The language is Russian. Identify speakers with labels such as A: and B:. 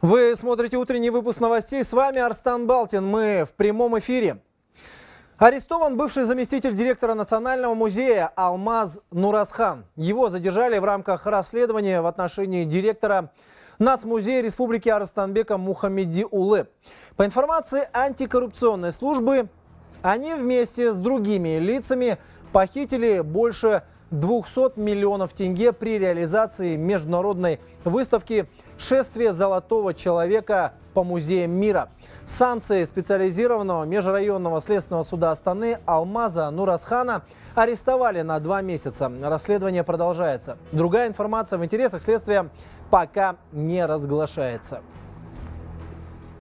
A: Вы смотрите утренний выпуск новостей. С вами Арстан Балтин. Мы в прямом эфире. Арестован бывший заместитель директора Национального музея Алмаз Нурасхан. Его задержали в рамках расследования в отношении директора Нацмузея Республики Арстанбека Мухаммеди Улы. По информации антикоррупционной службы, они вместе с другими лицами похитили больше 200 миллионов тенге при реализации международной выставки «Шествие золотого человека по музеям мира». Санкции специализированного межрайонного следственного суда Астаны Алмаза Нурасхана арестовали на два месяца. Расследование продолжается. Другая информация в интересах следствия пока не разглашается.